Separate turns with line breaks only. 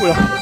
뭐야